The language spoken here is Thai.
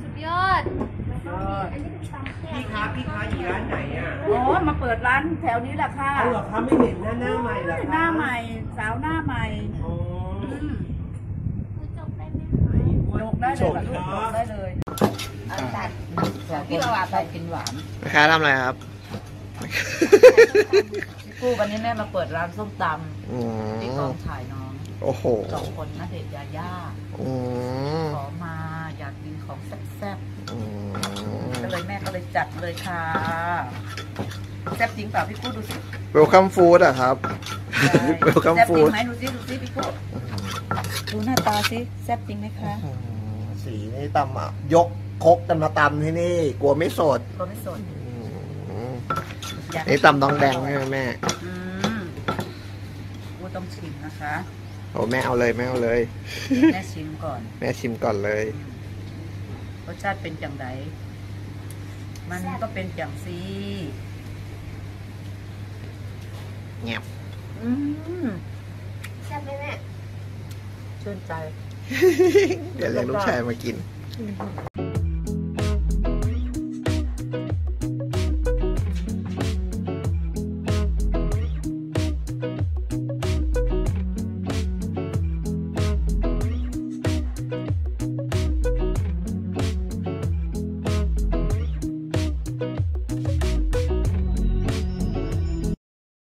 สุดยอด พี่คะพี่คะอยู่ร้านไหนอะอ๋อมาเปิดร้านแถวนี้แหละค่ะ เอาเหรอคะไม่เห็นหน้าหน้าใหม่เหรอคะหน้าใหม่ สาวหน้าใหม่อ๋ออืมจบได้ไหมโยกได้เลยค่ะลูกโยกได้เลยอันตัดพี่เราอาไปกินหวาน แม่ค้าทำอะไรครับพี่ กู้วันนี้แม่มาเปิดร้านส้มตอืำที่กมองถ่ายน้องโอ้โหสองคนนะเด็กยาย่าอืมขอมาอยากกินของแซ่บอืม ๆก็เลยแม่ก็เลยจัดเลยค่ะแซ่บจริงเปล่าพี่กู้ดูสิ เวลคัมฟู้ดอะครับ เวลคัมแซ่บจฟู้ริดงไหมดูสิดูสิพี่กู้ดูหน้าตาสิแซ่บจริงไหมคะสีนี่ตำอะ ยกครกกันมาตำที่นี่ กลัวไม่สดก็ไม่สนอืม อยากนี่ตำน้องแดงใช่ไหมแม่อืมกูต้องชิมนะคะโอ้แม่เอาเลยแม่เอาเลย แม่ชิมก่อนแม่ชิมก่อนเลย รสชาติเป็นอย่างไรมันก็เป็นอย่างซีเงียบอืมแซ่บไหมแม่ชื่นใจ เดี๋ยวเรียกลูกชายมากิน Thank you.